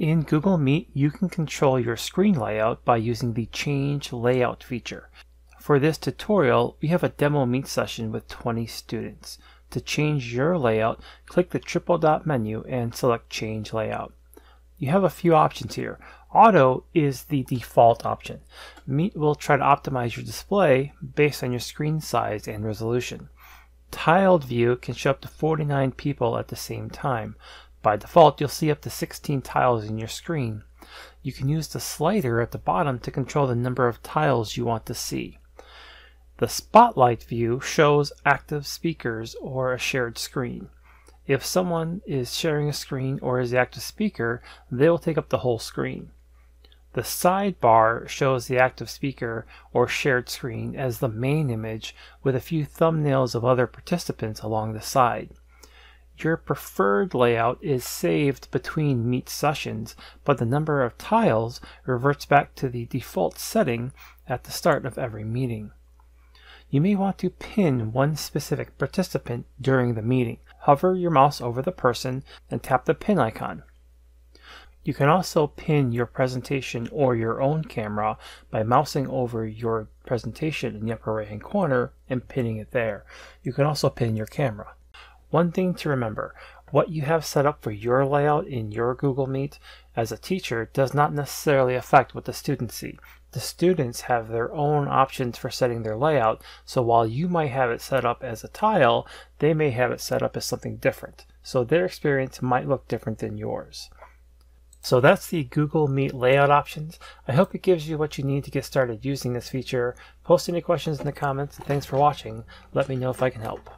In Google Meet, you can control your screen layout by using the Change Layout feature. For this tutorial, we have a demo Meet session with 20 students. To change your layout, click the triple dot menu and select Change Layout. You have a few options here. Auto is the default option. Meet will try to optimize your display based on your screen size and resolution. Tiled view can show up to 49 people at the same time. By default, you'll see up to 16 tiles in your screen. You can use the slider at the bottom to control the number of tiles you want to see. The spotlight view shows active speakers or a shared screen. If someone is sharing a screen or is the active speaker, they will take up the whole screen. The sidebar shows the active speaker or shared screen as the main image with a few thumbnails of other participants along the side. Your preferred layout is saved between Meet sessions, but the number of tiles reverts back to the default setting at the start of every meeting. You may want to pin one specific participant during the meeting. Hover your mouse over the person and tap the pin icon. You can also pin your presentation or your own camera by mousing over your presentation in the upper right hand corner and pinning it there. You can also pin your camera. One thing to remember, what you have set up for your layout in your Google Meet as a teacher does not necessarily affect what the students see. The students have their own options for setting their layout, so while you might have it set up as a tile, they may have it set up as something different. So their experience might look different than yours. So that's the Google Meet layout options. I hope it gives you what you need to get started using this feature. Post any questions in the comments. Thanks for watching. Let me know if I can help.